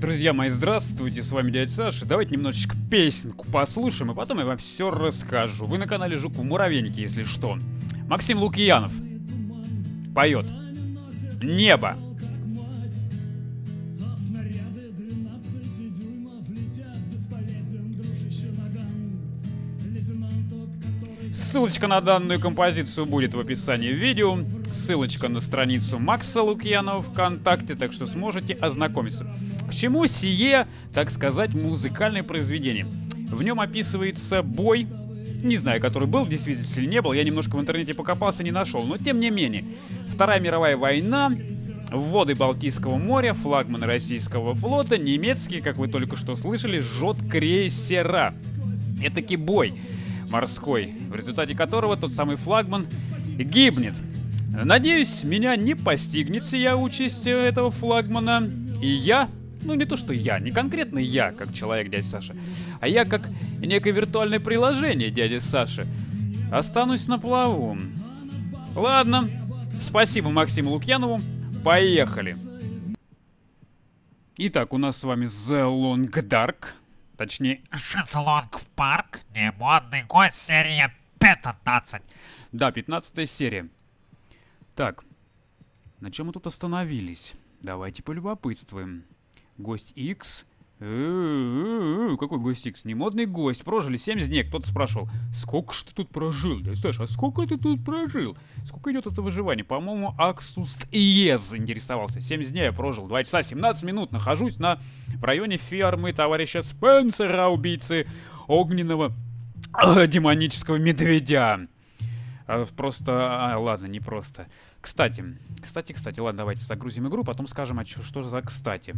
Друзья мои, здравствуйте, с вами дядя Саша. Давайте немножечко песенку послушаем, и потом я вам все расскажу. Вы на канале Жук в Муравейнике, если что. Максим Лукьянов поет «Небо». Ссылочка на данную композицию будет в описании видео. Ссылочка на страницу Макса Лукьянова ВКонтакте, так что сможете ознакомиться. К чему сие, так сказать, музыкальное произведение? В нем описывается бой, не знаю, который был в действительности или не был, я немножко в интернете покопался, не нашел, но тем не менее. Вторая мировая война, воды Балтийского моря, флагман российского флота, немецкий, как вы только что слышали, жжет крейсера. Этакий бой морской, в результате которого тот самый флагман гибнет. Надеюсь, меня не постигнет сия участь этого флагмана, и я, ну не то что я, не конкретно я, как человек дядя Саша, а я как некое виртуальное приложение дяди Саши, останусь на плаву. Ладно, спасибо Максиму Лукьянову, поехали. Итак, у нас с вами The Long Dark, точнее... Шезлонг в парк, немодный гость, серия 15. Да, 15 серия. Так, на чем мы тут остановились? Давайте полюбопытствуем. Гость X. Какой гость X? Не модный гость. Прожили 70 дней. Кто-то спрашивал, сколько ж ты тут прожил? Да, Саша, а сколько ты тут прожил? Сколько идет это выживание? По-моему, Аксуст Иез интересовался. 70 дней я прожил. 2 часа 17 минут. Нахожусь на в районе фермы товарища Спенсера, убийцы огненного э, демонического медведя. А, Просто, а, ладно, не просто. Кстати, кстати, кстати, ладно, давайте загрузим игру, потом скажем, а чё- что за кстати.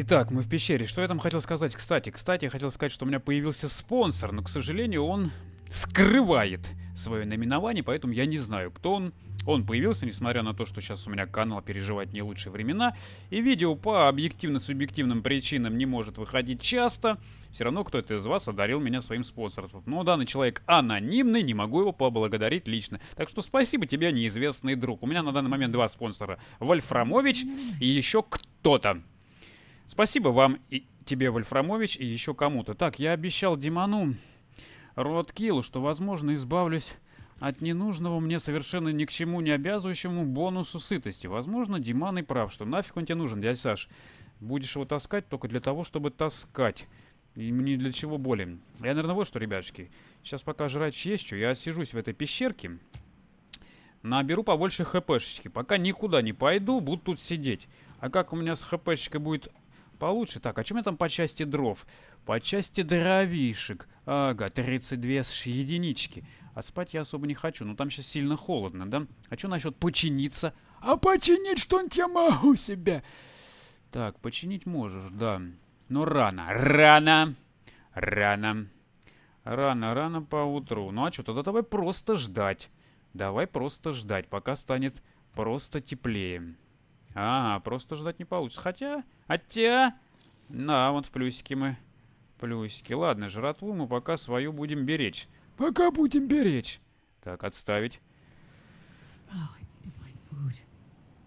Итак, мы в пещере. Что я там хотел сказать? Кстати, кстати, я хотел сказать, что у меня появился спонсор, но, к сожалению, он скрывает свое наименование, поэтому я не знаю, кто он. Он появился, несмотря на то, что сейчас у меня канал переживает не лучшие времена, и видео по объективно-субъективным причинам не может выходить часто. Все равно кто-то из вас одарил меня своим спонсорством. Но данный человек анонимный, не могу его поблагодарить лично. Так что спасибо тебе, неизвестный друг. У меня на данный момент два спонсора. Вольфрамович и еще кто-то. Спасибо вам и тебе, Вольфрамович, и еще кому-то. Так, я обещал Диману Роткилу, что, возможно, избавлюсь от ненужного мне совершенно ни к чему не обязывающему бонусу сытости. Возможно, Диман и прав, что нафиг он тебе нужен, дядя Саш. Будешь его таскать только для того, чтобы таскать. И ни для чего более. Я, наверное, вот что, ребятушки. Сейчас пока жрать есть что, я сижусь в этой пещерке. Наберу побольше хпшечки. Пока никуда не пойду, буду тут сидеть. А как у меня с хпшечкой будет получше? Так, а чем я там по части дров? По части дровишек. Ага, 32 с единички. А спать я особо не хочу. Ну там сейчас сильно холодно, да? А что насчет починиться? А починить что-нибудь я могу себе. Так, починить можешь, да. Но рано. Рано. Рано. Рано, рано по утру. Ну а что, тогда давай просто ждать. Давай просто ждать, пока станет просто теплее. Ага, просто ждать не получится. Хотя, хотя... На, вот в плюсики мы. Плюсики. Ладно, жратву мы пока свою будем беречь. Пока будем беречь. Так, отставить.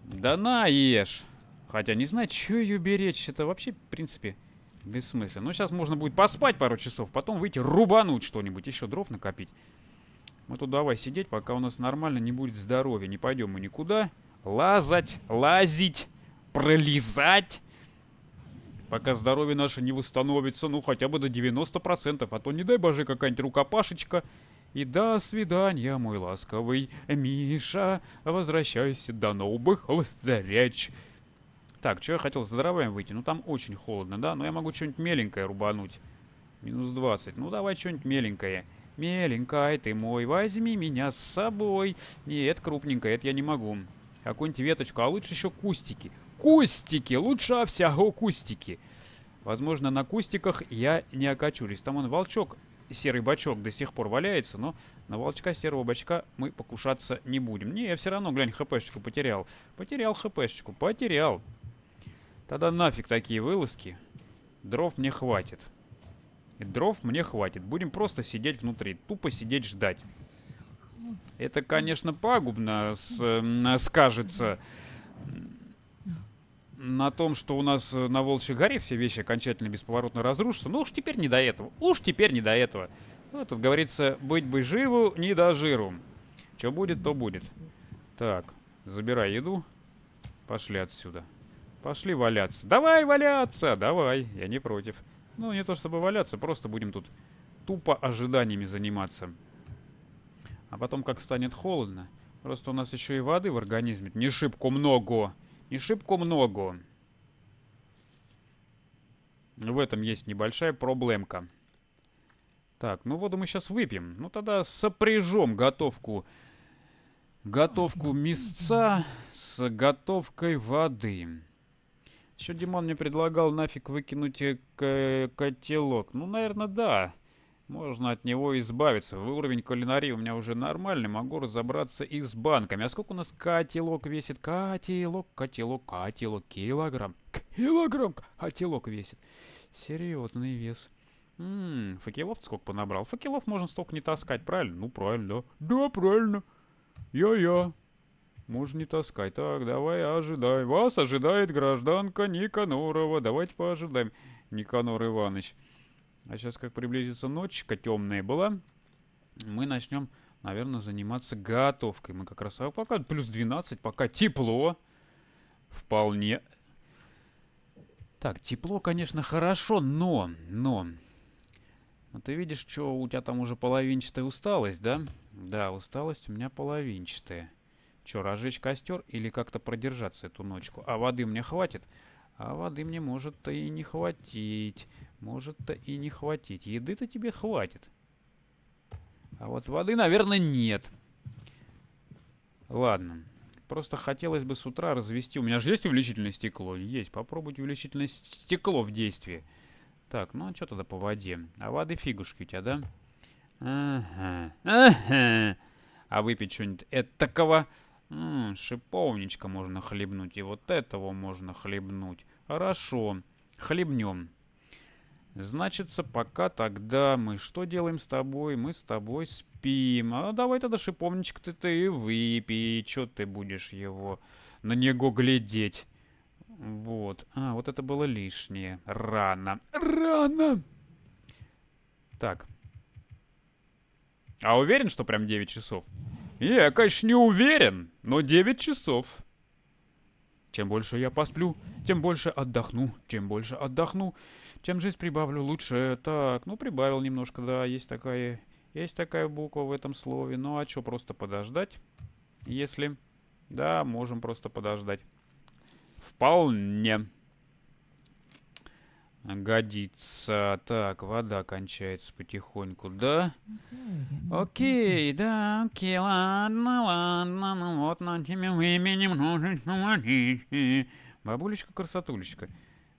Да на, ешь. Хотя не знаю, что ее беречь. Это вообще, в принципе, бессмысленно. Ну, сейчас можно будет поспать пару часов, потом выйти рубануть что-нибудь, еще дров накопить. Мы тут давай сидеть, пока у нас нормально не будет здоровья. Не пойдем мы никуда. Лазать, лазить, пролезать. Пока здоровье наше не восстановится, ну, хотя бы до 90%. А то, не дай боже, какая-нибудь рукопашечка. И до свидания, мой ласковый Миша. Возвращайся до новых встреч. Так, что я хотел дровами выйти? Ну, там очень холодно, да? Но я могу что-нибудь меленькое рубануть. Минус 20. Ну, давай что-нибудь меленькое. Меленькая ты мой, возьми меня с собой. Нет, крупненькая, это я не могу. Какую-нибудь веточку, а лучше еще кустики. Кустики! Лучше всего кустики. Возможно, на кустиках я не окочурюсь. Там он волчок, серый бачок до сих пор валяется, но на волчка серого бачка мы покушаться не будем. Не, я все равно, глянь, хпшечку потерял. Потерял хпшечку, потерял. Тогда нафиг такие вылазки. Дров мне хватит. Дров мне хватит. Будем просто сидеть внутри. Тупо сидеть ждать. Это, конечно, пагубно с- м, скажется на том, что у нас на Волчьей горе все вещи окончательно бесповоротно разрушатся. Ну уж теперь не до этого. Уж теперь не до этого. Ну, тут говорится, быть бы живу, не до жиру. Что будет, то будет. Так, забирай еду. Пошли отсюда. Пошли валяться. Давай валяться! Давай, я не против. Ну, не то чтобы валяться, просто будем тут тупо ожиданиями заниматься. А потом, как станет холодно, просто у нас еще и воды в организме не шибко много. Не шибко много. В этом есть небольшая проблемка. Так, ну воду мы сейчас выпьем. Ну тогда сопряжем готовку готовку мясца с готовкой воды. Еще Димон мне предлагал нафиг выкинуть э, котелок. Ну, наверное, да. Можно от него избавиться. Уровень кулинарии у меня уже нормальный. Могу разобраться и с банками. А сколько у нас котелок весит? Котелок, котелок, котелок. Килограмм. Килограмм котелок весит. Серьезный вес. Ммм, факелов сколько понабрал? Факелов можно столько не таскать, правильно? Ну, правильно, да. Да, правильно. Я-я. Можно не таскать. Так, давай ожидай. Вас ожидает гражданка Никанорова. Давайте поожидаем, Никанор Иванович. А сейчас, как приблизится ночка темная была, мы начнем, наверное, заниматься готовкой. Мы как раз... А пока плюс 12, пока тепло. Вполне. Так, тепло, конечно, хорошо, но... Но... Ну, ты видишь, что у тебя там уже половинчатая усталость, да? Да, усталость у меня половинчатая. Че, разжечь костер или как-то продержаться эту ночку? А воды мне хватит? А воды мне может-то и не хватить. Может-то и не хватить. Еды-то тебе хватит. А вот воды, наверное, нет. Ладно. Просто хотелось бы с утра развести. У меня же есть увеличительное стекло? Есть. Попробуйте увеличительное стекло в действии. Так, ну а что тогда по воде? А воды фигушки у тебя, да? Ага. Ага. А выпить что-нибудь этакого? М -м, шиповничка можно хлебнуть. И вот этого можно хлебнуть. Хорошо. Хлебнем. Значится, пока тогда мы что делаем с тобой? Мы с тобой спим. А давай тогда шиповничек ты, ты и выпей. Чё ты будешь его на него глядеть? Вот. А, вот это было лишнее. Рано. Рано! Так. А уверен, что прям 9 часов? Я, конечно, не уверен, но 9 часов. Чем больше я посплю, тем больше отдохну. Чем больше отдохну, тем жизнь прибавлю лучше. Так, ну прибавил немножко, да, есть такая, есть такая буква в этом слове. Ну а что, просто подождать? Если... Да, можем просто подождать. Вполне. Годится. Так, вода кончается потихоньку, да? Окей, да, окей, ладно, ладно, ну вот на тебе выменем множество водички. Бабулечка-красотулечка.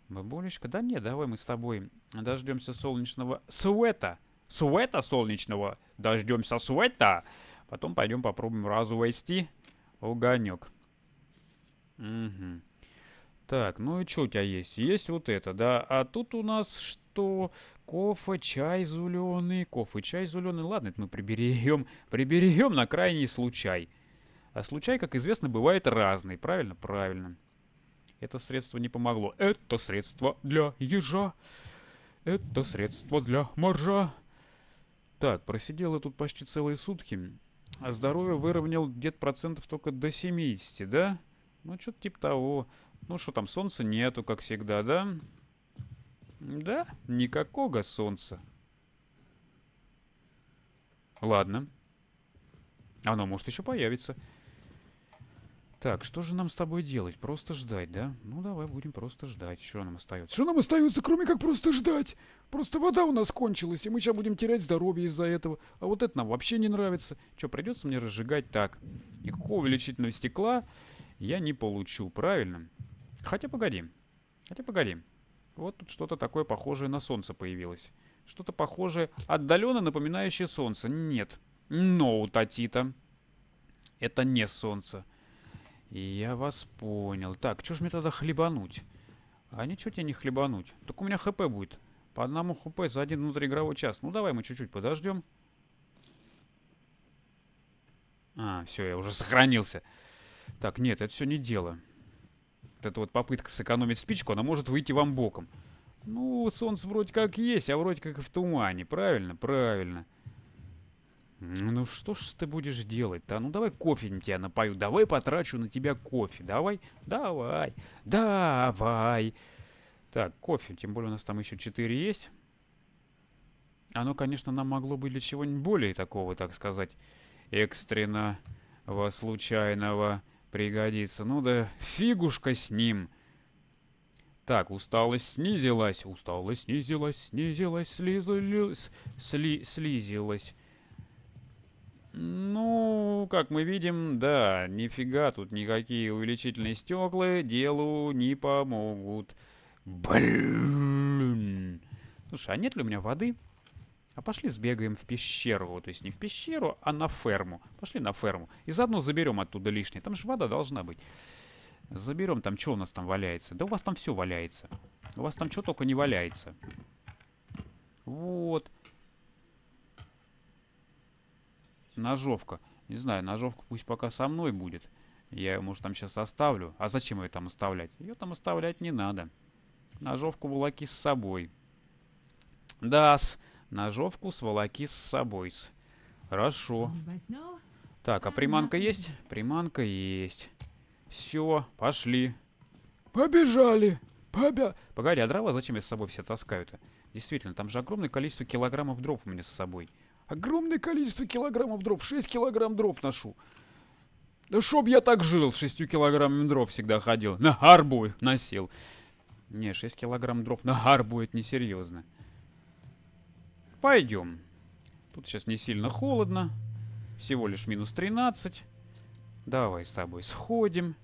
Бабулечка, да нет, давай мы с тобой дождемся солнечного суэта. Суэта солнечного. Дождемся суэта. Потом пойдем попробуем разу ввести огонек. Угу. Так, ну и что у тебя есть? Есть вот это, да. А тут у нас что? Кофе, чай зеленый. Кофе, чай зеленый. Ладно, это мы приберем. Приберем на крайний случай. А случай, как известно, бывает разный. Правильно? Правильно. Это средство не помогло. Это средство для ежа. Это средство для моржа. Так, просидел я тут почти целые сутки. А здоровье выровнял где-то процентов только до 70, да? Ну, что-то типа того. Ну что там, солнца нету, как всегда, да? Да, никакого солнца. Ладно. Оно может еще появиться. Так, что же нам с тобой делать? Просто ждать, да? Ну, давай будем просто ждать. Что нам остается? Что нам остается, кроме как просто ждать? Просто вода у нас кончилась, и мы сейчас будем терять здоровье из-за этого. А вот это нам вообще не нравится. Что, придется мне разжигать так? Никакого увеличительного стекла я не получу, правильно? Хотя погоди. Хотя погоди. Вот тут что-то такое похожее на солнце появилось. Что-то похожее, отдаленно напоминающее солнце. Нет. No, Татита. Это не солнце. Я вас понял. Так, что ж мне тогда хлебануть? А ничего тебе не хлебануть. Только у меня хп будет. По одному хп за один внутриигровой час. Ну давай мы чуть-чуть подождем. А, все, я уже сохранился. Так, нет, это все не дело. Вот эта вот попытка сэкономить спичку, она может выйти вам боком. Ну, солнце вроде как есть, а вроде как и в тумане. Правильно? Правильно. Ну что ж ты будешь делать-то? Ну давай кофе тебя напою. Давай потрачу на тебя кофе. Давай. Давай. Давай. Так, кофе. Тем более у нас там еще 4 есть. Оно, конечно, нам могло быть для чего-нибудь более такого, так сказать, экстренного, случайного пригодиться. Ну да фигушка с ним. Так, усталость снизилась, усталость снизилась, снизилась, слизилась, сли, слизилась. Ну, как мы видим, да, нифига тут никакие увеличительные стекла делу не помогут. Блин. Слушай, а нет ли у меня воды? А пошли сбегаем в пещеру. То есть не в пещеру, а на ферму. Пошли на ферму. И заодно заберем оттуда лишнее. Там же вода должна быть. Заберем там, что у нас там валяется. Да у вас там все валяется. У вас там что только не валяется. Вот. Ножовка. Не знаю, ножовка пусть пока со мной будет. Я ее, может, там сейчас оставлю. А зачем ее там оставлять? Ее там оставлять не надо. Ножовку волоки с собой. Да-с. Ножовку сволоки с собой. Хорошо. Так, а приманка есть? Приманка есть. Все, пошли. Побежали. Побя... Погоди, а дрова зачем я с собой все таскаю-то? Действительно, там же огромное количество килограммов дров у меня с собой. Огромное количество килограммов дров. 6 килограмм дров ношу. Да чтоб я так жил, с 6 килограммами дров всегда ходил. На гарбу носил. Не, 6 килограмм дров на гарбу это несерьезно. Пойдем. Тут сейчас не сильно холодно. Всего лишь минус 13. Давай с тобой сходим.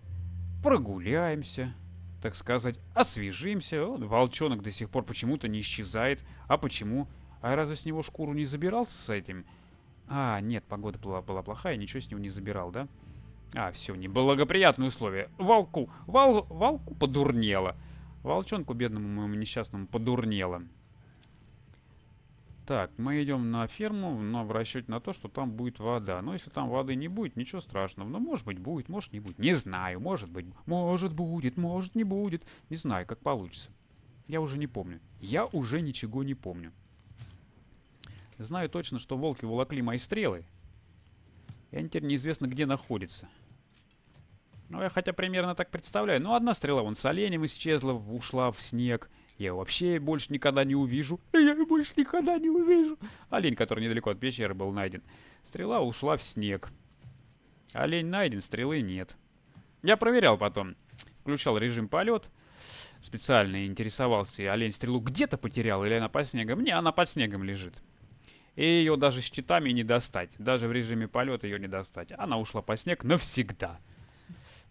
Прогуляемся. Так сказать, освежимся. Вот, волчонок до сих пор почему-то не исчезает. А почему? А разве с него шкуру не забирал с этим? А, нет, погода была, была плохая, ничего с него не забирал, да? А, все, неблагоприятные условия. Волку, вол, волку подурнело. Волчонку бедному моему несчастному подурнело. Так, мы идем на ферму, но в расчете на то, что там будет вода. Но если там воды не будет, ничего страшного. Но может быть будет, может не будет. Не знаю, может быть. Может будет, может не будет. Не знаю, как получится. Я уже не помню. Я уже ничего не помню. Знаю точно, что волки волокли мои стрелы. И они теперь неизвестно где находятся. Ну, я хотя примерно так представляю. Ну, одна стрела вон с оленем исчезла, ушла в снег. Я его вообще больше никогда не увижу. Я его больше никогда не увижу. Олень, который недалеко от пещеры был найден. Стрела ушла в снег. Олень найден, стрелы нет. Я проверял потом. Включал режим полет. Специально интересовался, олень стрелу где-то потерял или она под снегом. Не, она под снегом лежит. И ее даже щитами не достать. Даже в режиме полета ее не достать. Она ушла по снег навсегда.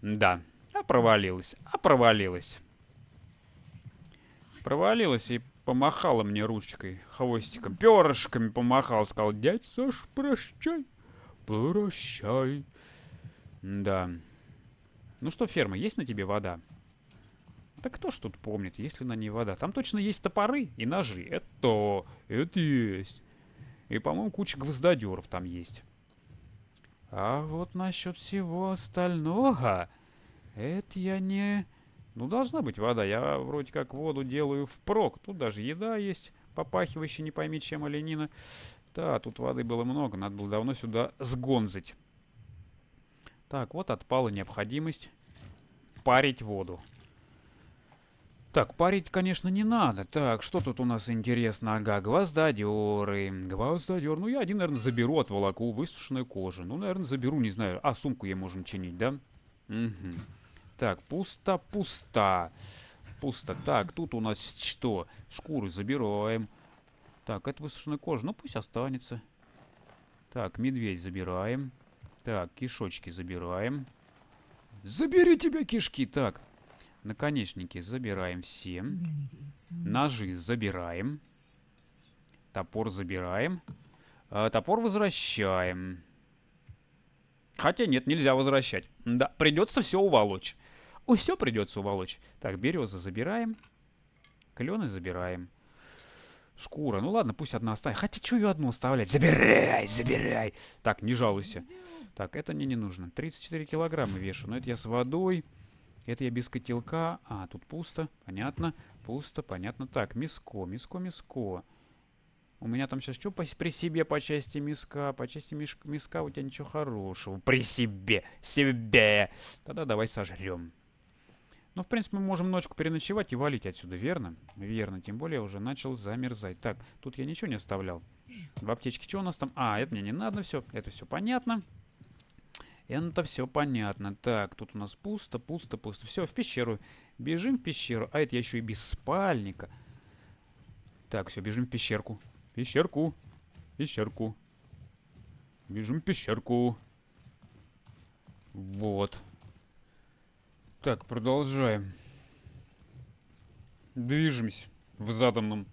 Да, а провалилась, а провалилась провалилась и помахала мне ручкой, хвостиком, перышками помахал, сказал, дядь Саш, прощай, прощай. Да. Ну что, ферма, есть на тебе вода? Да кто ж тут помнит, если на ней вода? Там точно есть топоры и ножи. Это, это есть. И, по-моему, куча гвоздодеров там есть. А вот насчет всего остального, это я не... Ну, должна быть вода. Я вроде как воду делаю впрок. Тут даже еда есть, попахивающая не пойми чем оленина. Да, тут воды было много. Надо было давно сюда сгонзать. Так, вот отпала необходимость парить воду. Так, парить, конечно, не надо. Так, что тут у нас интересно? Ага, гвоздодеры. Гвоздодер. Ну, я один, наверное, заберу от волоку высушенную кожу. Ну, наверное, заберу, не знаю. А, сумку ей можем чинить, да? Угу. Так, пусто-пусто. Пусто. Так, тут у нас что? Шкуры забираем. Так, это высушенная кожа. Ну, пусть останется. Так, медведь забираем. Так, кишочки забираем. Забери тебя кишки. Так, наконечники забираем все. Ножи забираем. Топор забираем. А, топор возвращаем. Хотя нет, нельзя возвращать. Да, придется все уволочь. Все придется уволочь. Так, березы забираем. Клены забираем. Шкура. Ну ладно, пусть одна останется. Хотя что ее одну оставлять? Забирай, забирай. Так, не жалуйся. Так, это мне не нужно. 34 килограмма вешу. Но это я с водой. Это я без котелка. А, тут пусто. Понятно. Пусто, понятно. Так, миско, миско, миско. У меня там сейчас что при себе по части миска? По части миска у тебя ничего хорошего. При себе. Себе. Тогда давай сожрем. Ну, в принципе, мы можем ночку переночевать и валить отсюда, верно? Верно, тем более я уже начал замерзать. Так, тут я ничего не оставлял. В аптечке что у нас там? А, это мне не надо, все. Это все понятно. Это все понятно. Так, тут у нас пусто, пусто, пусто. Все, в пещеру. Бежим в пещеру. А это я еще и без спальника. Так, все, бежим в пещерку. Пещерку. Пещерку. Бежим в пещерку. Вот. Так, продолжаем. Движемся в заданном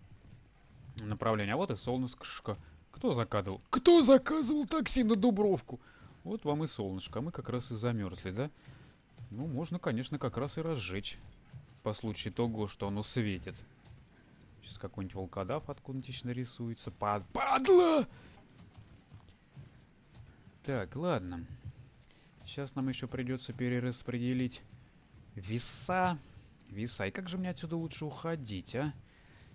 направлении. А вот и солнышко. Кто заказывал? Кто заказывал такси на Дубровку? Вот вам и солнышко. А мы как раз и замерзли, да? Ну, можно, конечно, как раз и разжечь. По случаю того, что оно светит. Сейчас какой-нибудь волкодав откуда-нибудь нарисуется. Пад... Падла! Так, ладно. Сейчас нам еще придется перераспределить веса. Веса. И как же мне отсюда лучше уходить, а?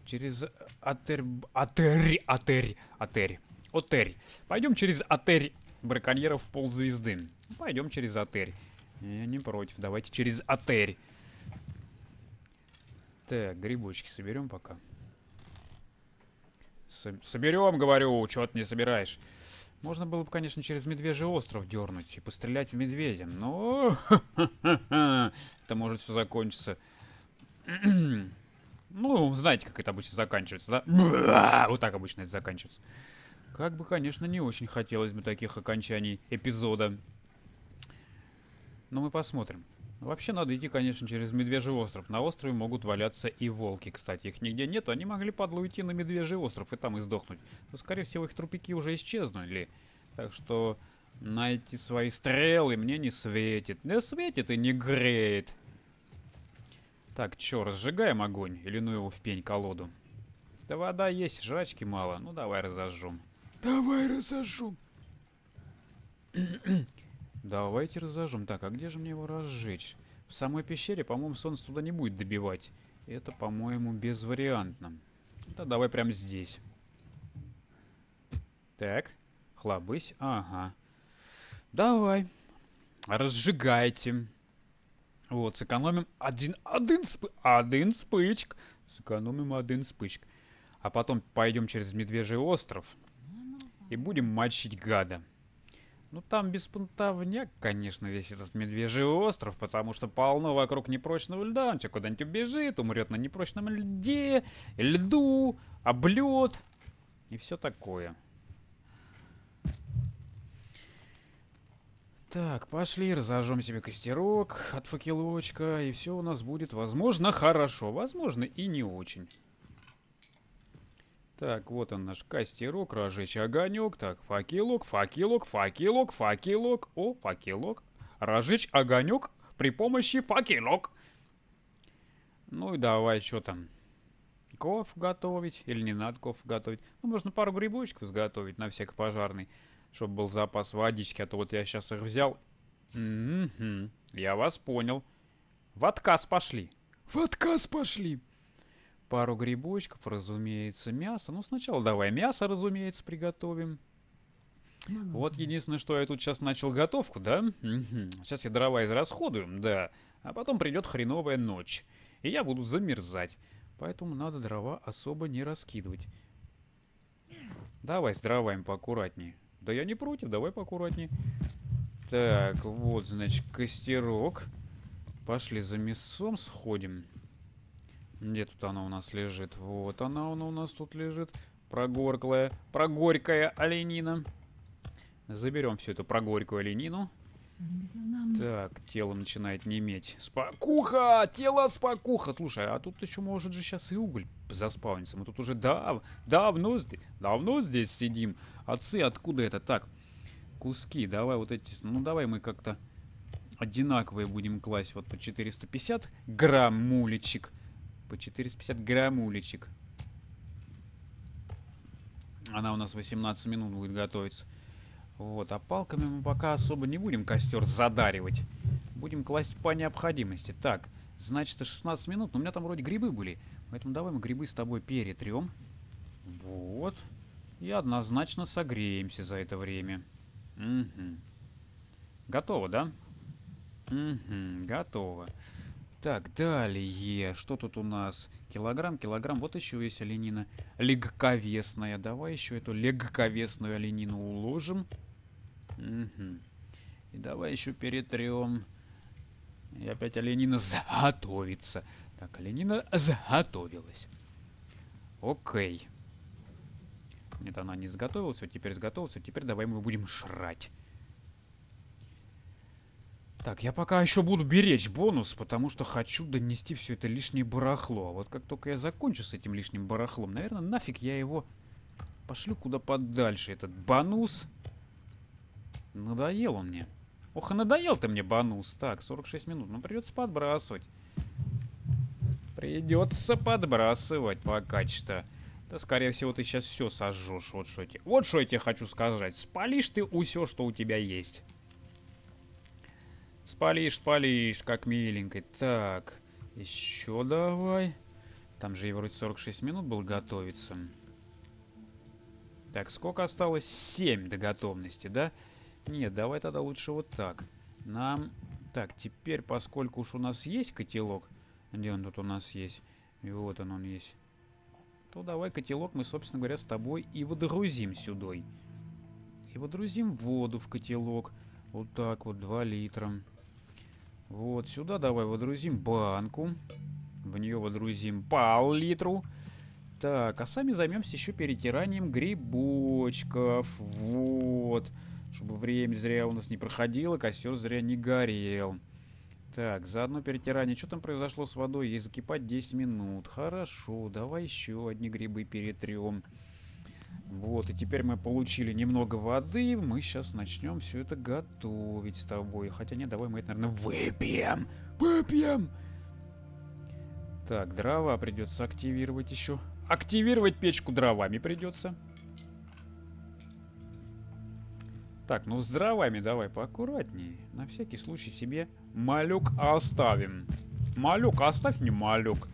Через Атер... Атери... Атери... Атери. Отери. Пойдем через Атери браконьеров ползвезды. Пойдем через Атери. Я не против. Давайте через Атери. Так, грибочки соберем пока. Соберем, говорю, чего ты не собираешь. Можно было бы, конечно, через Медвежий остров дернуть и пострелять в медведя, но... Это может все закончиться... Ну, знаете, как это обычно заканчивается, да? Вот так обычно это заканчивается. Как бы, конечно, не очень хотелось бы таких окончаний эпизода. Но мы посмотрим. Вообще надо идти, конечно, через Медвежий остров. На острове могут валяться и волки, кстати. Их нигде нет, они могли подло уйти на Медвежий остров и там и сдохнуть. Но, скорее всего, их трупики уже исчезнули. Так что найти свои стрелы мне не светит. Не светит и не греет. Так, чё, разжигаем огонь? Или ну его в пень-колоду? Да вода есть, жрачки мало. Ну, давай разожжем. Давай разожжем. Давайте разожжем. Так, а где же мне его разжечь? В самой пещере, по-моему, солнце туда не будет добивать. Это, по-моему, безвариантно. Да давай прямо здесь. Так, хлобысь. Ага. Давай. Разжигайте. Вот, сэкономим один, один, сп, один спычк. Сэкономим один спычк. А потом пойдем через Медвежий остров. И будем мочить гада. Ну там беспонтовняк, конечно, весь этот медвежий остров, потому что полно вокруг непрочного льда, он что, куда-нибудь убежит, умрет на непрочном льде, льду, облет и все такое. Так, пошли, разожжем себе костерок от факелочка, и все у нас будет, возможно, хорошо, возможно, и не очень. Так, вот он наш костерок, разжечь огонек. Так, факелок, факелок, факелок, факелок. О, факелок. Разжечь огонек при помощи факелок. Ну и давай, что там? Коф готовить или не надо кофе готовить? Ну, можно пару грибочков изготовить на всякий пожарный, чтобы был запас водички, а то вот я сейчас их взял. Угу, я вас понял. В отказ пошли. В отказ пошли пару грибочков, разумеется, мясо. Ну, сначала давай мясо, разумеется, приготовим. Ну, вот единственное, что я тут сейчас начал готовку, да? Сейчас я дрова израсходую, да. А потом придет хреновая ночь. И я буду замерзать. Поэтому надо дрова особо не раскидывать. Давай с дровами поаккуратнее. Да я не против, давай поаккуратнее. Так, вот, значит, костерок. Пошли за мясом сходим. Где тут она у нас лежит? Вот она, она у нас тут лежит. Прогорклая, прогорькая оленина. Заберем всю эту прогорькую оленину. Так, тело начинает неметь. Спокуха! Тело спокуха! Слушай, а тут еще может же сейчас и уголь заспауниться. Мы тут уже дав давно, давно здесь сидим. Отцы, откуда это? Так, куски, давай вот эти... Ну, давай мы как-то одинаковые будем класть. Вот по 450 грамм мулечек по 450 грамм уличек. Она у нас 18 минут будет готовиться. Вот, а палками мы пока особо не будем костер задаривать. будем класть по необходимости. Так, значит, 16 минут, но у меня там вроде грибы были. Поэтому давай мы грибы с тобой перетрем. Вот. И однозначно согреемся за это время. Угу. Готово, да? Угу, готово. Так, далее. Что тут у нас? Килограмм, килограмм. Вот еще есть оленина. Легковесная. Давай еще эту легковесную оленину уложим. Угу. И давай еще перетрем. И опять оленина заготовится. Так, оленина заготовилась. Окей. Нет, она не сготовилась, вот теперь сготовилась, вот теперь давай мы будем шрать. Так, я пока еще буду беречь бонус, потому что хочу донести все это лишнее барахло. А вот как только я закончу с этим лишним барахлом, наверное, нафиг я его пошлю куда подальше. Этот бонус. Надоел он мне. Ох, и надоел ты мне бонус. Так, 46 минут. Ну, придется подбрасывать. Придется подбрасывать пока что. Да, скорее всего, ты сейчас все сожжешь. Вот что, я, вот что я тебе хочу сказать. Спалишь ты все, что у тебя есть. Спалишь, спалишь, как миленькой. Так, еще давай. Там же и вроде 46 минут был готовиться. Так, сколько осталось? 7 до готовности, да? Нет, давай тогда лучше вот так. Нам... Так, теперь, поскольку уж у нас есть котелок... Где он тут у нас есть? И вот он, он есть. То давай котелок мы, собственно говоря, с тобой и водрузим сюда. И водрузим воду в котелок. Вот так вот, 2 литра. Вот сюда давай водрузим банку. В нее водрузим пол-литру. Так, а сами займемся еще перетиранием грибочков. Вот. Чтобы время зря у нас не проходило, костер зря не горел. Так, заодно перетирание. Что там произошло с водой? Ей закипать 10 минут. Хорошо, давай еще одни грибы перетрем. Вот, и теперь мы получили немного воды. Мы сейчас начнем все это готовить с тобой. Хотя нет, давай мы это, наверное, выпьем. Выпьем! Так, дрова придется активировать еще. Активировать печку дровами придется. Так, ну с дровами давай поаккуратнее. На всякий случай себе малюк оставим. Малюк, оставь мне малюк.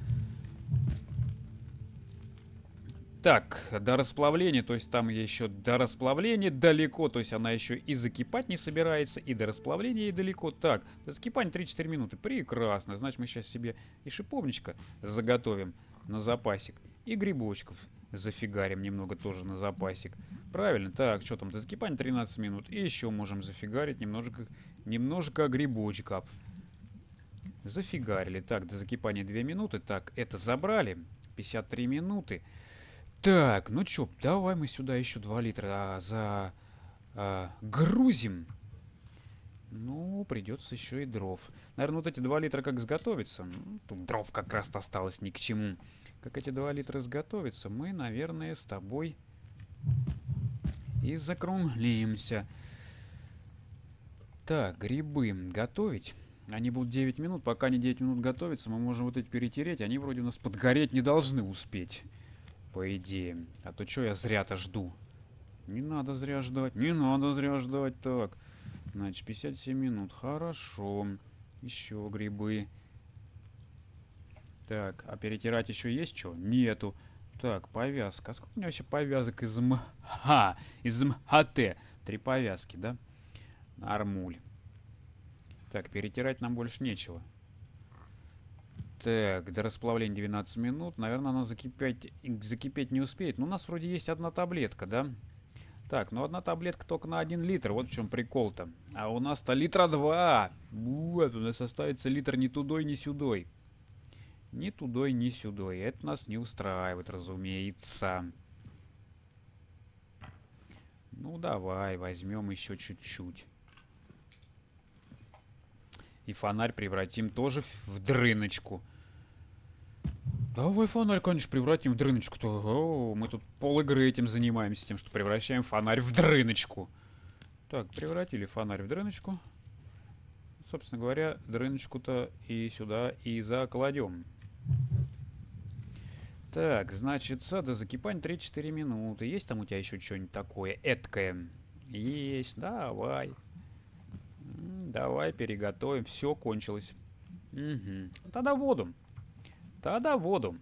Так, до расплавления, то есть там еще до расплавления далеко, то есть она еще и закипать не собирается, и до расплавления ей далеко. Так, до закипания 3-4 минуты, прекрасно. Значит, мы сейчас себе и шиповничка заготовим на запасик, и грибочков зафигарим немного тоже на запасик. Правильно, так, что там, до закипания 13 минут, и еще можем зафигарить немножко, немножко грибочков. Зафигарили. Так, до закипания 2 минуты. Так, это забрали. 53 минуты. Так, ну чё, давай мы сюда еще 2 литра а, за... А, грузим. Ну, придется еще и дров. Наверное, вот эти 2 литра как сготовятся. Тут дров как раз осталось ни к чему. Как эти 2 литра сготовятся, мы, наверное, с тобой и закруглимся. Так, грибы готовить. Они будут 9 минут. Пока они 9 минут готовятся, мы можем вот эти перетереть. Они вроде у нас подгореть не должны успеть по идее. А то что я зря-то жду? Не надо зря ждать, не надо зря ждать. Так, значит, 57 минут. Хорошо. Еще грибы. Так, а перетирать еще есть что? Нету. Так, повязка. А сколько у меня вообще повязок из МХ? Из МХТ. Три повязки, да? Армуль. Так, перетирать нам больше нечего. Так, до расплавления 12 минут. Наверное, она закипеть, закипеть не успеет. Но у нас вроде есть одна таблетка, да? Так, ну одна таблетка только на 1 литр. Вот в чем прикол-то. А у нас-то литра 2. Вот, у нас остается литр ни тудой, ни сюдой. Ни тудой, ни сюдой. Это нас не устраивает, разумеется. Ну, давай, возьмем еще чуть-чуть. И фонарь превратим тоже в дрыночку. Давай фонарь, конечно, превратим в дрыночку-то. Мы тут пол игры этим занимаемся, тем, что превращаем фонарь в дрыночку. Так, превратили фонарь в дрыночку. Собственно говоря, дрыночку-то и сюда и закладем. Так, значит, сада закипань 3-4 минуты. Есть там у тебя еще что-нибудь такое эткое? Есть, давай. Давай переготовим. Все, кончилось. Угу. Тогда воду. Тогда воду.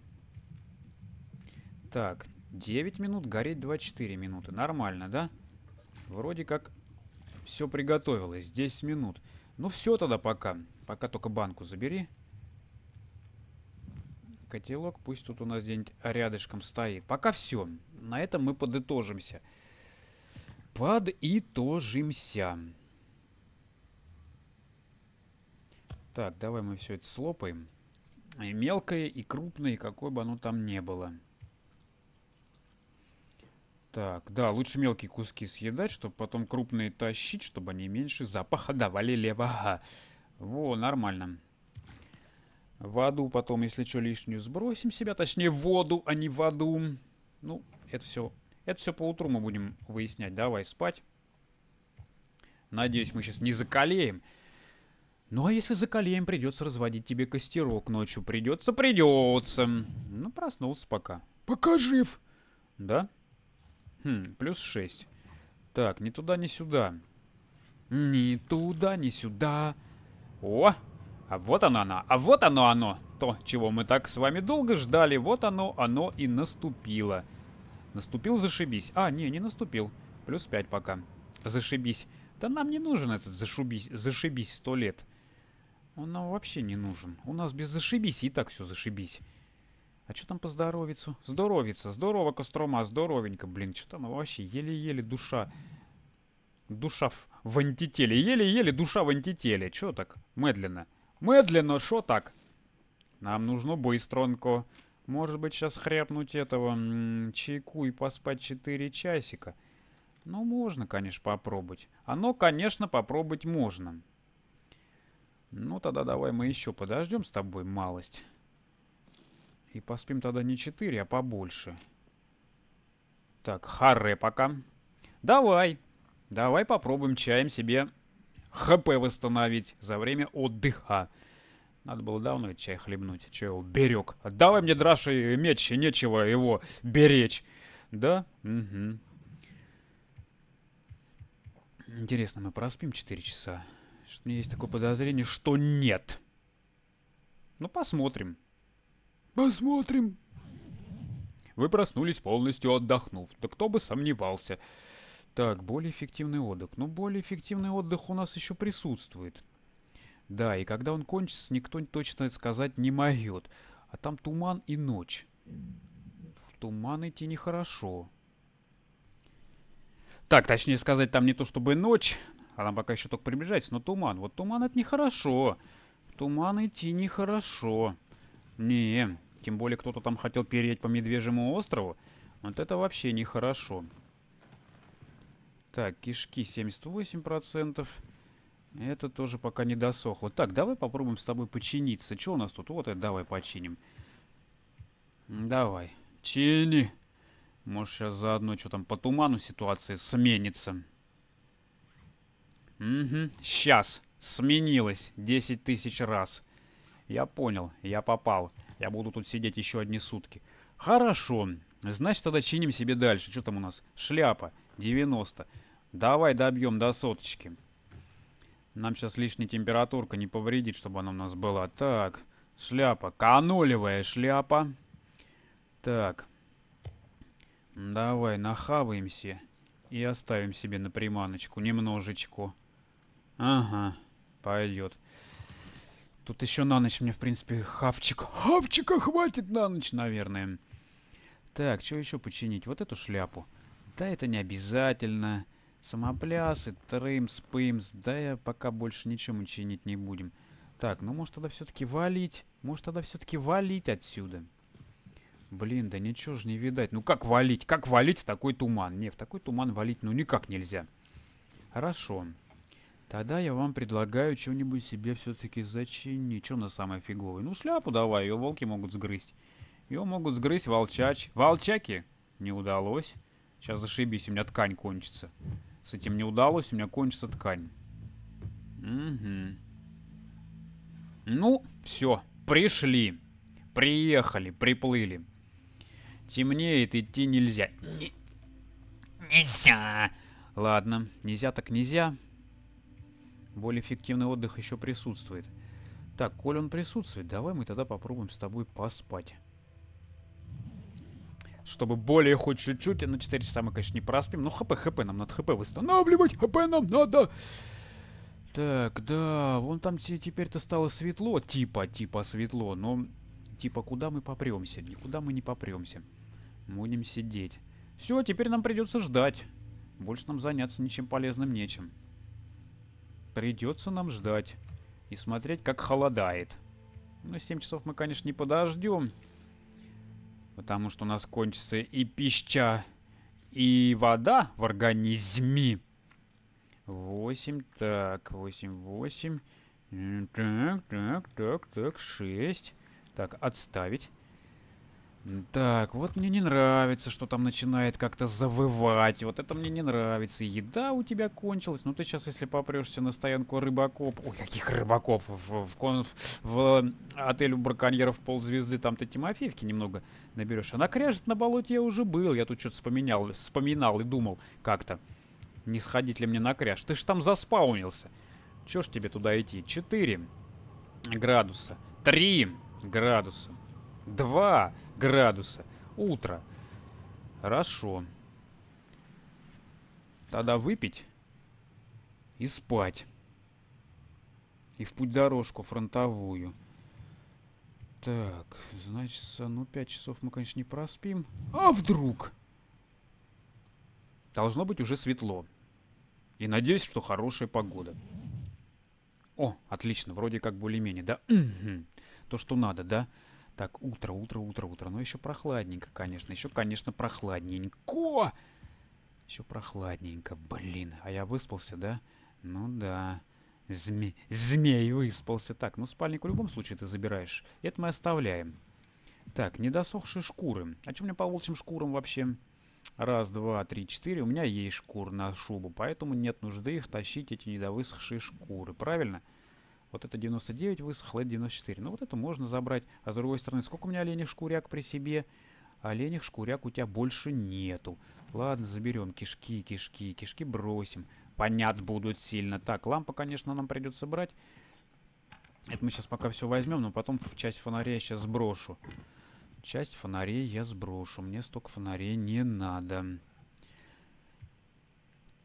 Так, 9 минут, гореть 24 минуты. Нормально, да? Вроде как все приготовилось. 10 минут. Ну все тогда пока. Пока только банку забери. Котелок пусть тут у нас где-нибудь рядышком стоит. Пока все. На этом мы подытожимся. Подытожимся. Так, давай мы все это слопаем. И мелкое, и крупное, и какое бы оно там не было. Так, да, лучше мелкие куски съедать, чтобы потом крупные тащить, чтобы они меньше запаха давали левого. Во, нормально. Воду потом, если что, лишнюю сбросим себя, точнее воду, а не воду. Ну, это все, это все по утру мы будем выяснять. Давай спать. Надеюсь, мы сейчас не закалеем. Ну, а если закалеем, придется разводить тебе костерок ночью. Придется, придется. Ну, проснулся пока. Пока жив. Да? Хм, плюс 6. Так, ни туда, ни сюда. Ни туда, ни сюда. О, а вот оно оно, а вот оно оно. То, чего мы так с вами долго ждали, вот оно, оно и наступило. Наступил, зашибись. А, не, не наступил. Плюс 5 пока. Зашибись. Да нам не нужен этот зашибись, зашибись сто лет. Он нам вообще не нужен. У нас без зашибись и так все зашибись. А что там по здоровицу? Здоровица, здорово, Кострома, здоровенько. Блин, что там вообще еле-еле душа. Душа в, в антителе. Еле-еле душа в антителе. Чё так? Медленно. Медленно, шо так? Нам нужно быстронько. Может быть, сейчас хряпнуть этого м -м, чайку и поспать 4 часика. Ну, можно, конечно, попробовать. Оно, конечно, попробовать можно. Ну, тогда давай мы еще подождем с тобой малость. И поспим тогда не 4, а побольше. Так, харе пока. Давай. Давай попробуем чаем себе ХП восстановить за время отдыха. Надо было давно этот чай хлебнуть. Че его берег? Давай мне, Драши, меч, нечего его беречь. Да? Угу. Интересно, мы проспим 4 часа? Что у меня есть такое подозрение, что нет. Ну, посмотрим. Посмотрим. Вы проснулись полностью отдохнув. Да кто бы сомневался. Так, более эффективный отдых. Ну, более эффективный отдых у нас еще присутствует. Да, и когда он кончится, никто точно сказать не могет. А там туман и ночь. В туман идти нехорошо. Так, точнее сказать, там не то чтобы ночь, а там пока еще только приближается, но туман. Вот туман это нехорошо. В туман идти нехорошо. Не, тем более кто-то там хотел переехать по Медвежьему острову. Вот это вообще нехорошо. Так, кишки 78%. Это тоже пока не досохло. Так, давай попробуем с тобой починиться. Что у нас тут? Вот это давай починим. Давай. Чини. Может, сейчас заодно что там по туману ситуация сменится. Угу. Сейчас. Сменилось 10 тысяч раз. Я понял. Я попал. Я буду тут сидеть еще одни сутки. Хорошо. Значит, тогда чиним себе дальше. Что там у нас? Шляпа. 90. Давай добьем до соточки. Нам сейчас лишняя температурка не повредит, чтобы она у нас была. Так, шляпа. Канолевая шляпа. Так. Давай, нахаваемся. И оставим себе на приманочку немножечко. Ага, пойдет. Тут еще на ночь мне, в принципе, хавчик. Хавчика хватит на ночь, наверное. Так, что еще починить? Вот эту шляпу. Да, это не обязательно. Самоплясы, трымс, пымс. Да, я пока больше ничего мы чинить не будем. Так, ну может тогда все-таки валить? Может тогда все-таки валить отсюда? Блин, да ничего же не видать. Ну как валить? Как валить в такой туман? Не, в такой туман валить ну никак нельзя. Хорошо. Тогда я вам предлагаю что-нибудь себе все-таки зачинить. Что на самое фиговое? Ну, шляпу давай, ее волки могут сгрызть. Ее могут сгрызть волчач. Волчаки? Не удалось. Сейчас зашибись, у меня ткань кончится. С этим не удалось, у меня кончится ткань. Угу. Ну, все, пришли. Приехали, приплыли. Темнеет, идти нельзя. Не... Нельзя. Ладно, нельзя так нельзя. Более эффективный отдых еще присутствует. Так, коль он присутствует, давай мы тогда попробуем с тобой поспать. Чтобы более хоть чуть-чуть, на 4 часа мы, конечно, не проспим. Но хп, хп, нам надо хп восстанавливать, хп нам надо. Так, да, вон там теперь-то стало светло, типа, типа светло, но типа куда мы попремся? Никуда мы не попремся. Будем сидеть. Все, теперь нам придется ждать. Больше нам заняться ничем полезным нечем. Придется нам ждать. И смотреть, как холодает. Ну, 7 часов мы, конечно, не подождем. Потому что у нас кончится и пища, и вода в организме. 8, так, 8, 8. Так, так, так, так, 6. Так, отставить. Так, вот мне не нравится, что там начинает как-то завывать. Вот это мне не нравится. Еда у тебя кончилась. Ну ты сейчас, если попрешься на стоянку рыбакоп... Ой, каких рыбакоп? В, в, в, в отель у браконьеров ползвезды там ты Тимофеевки немного наберешь. А на кряжет на болоте я уже был. Я тут что-то вспоминал, вспоминал и думал как-то. Не сходить ли мне на кряж? Ты ж там заспаунился. Чё ж тебе туда идти? 4 градуса. 3 градуса. 2 градуса. Утро. Хорошо. Тогда выпить и спать. И в путь дорожку фронтовую. Так, значит, ну 5 часов мы, конечно, не проспим. А вдруг? Должно быть уже светло. И надеюсь, что хорошая погода. О, отлично, вроде как более-менее, да? То, что надо, да? Так, утро, утро, утро, утро. Но еще прохладненько, конечно. Еще, конечно, прохладненько. Еще прохладненько, блин. А я выспался, да? Ну да. Зме... Змей выспался. Так, ну спальник в любом случае ты забираешь. Это мы оставляем. Так, недосохшие шкуры. А что меня по волчьим шкурам вообще? Раз, два, три, четыре. У меня есть шкур на шубу, поэтому нет нужды их тащить, эти недовысохшие шкуры. Правильно? Вот это 99 высохло, это 94. Ну вот это можно забрать. А с другой стороны, сколько у меня оленей шкуряк при себе? Оленях шкуряк у тебя больше нету. Ладно, заберем кишки, кишки, кишки бросим. Понят будут сильно. Так, лампа, конечно, нам придется брать. Это мы сейчас пока все возьмем, но потом часть фонарей я сейчас сброшу. Часть фонарей я сброшу. Мне столько фонарей не надо.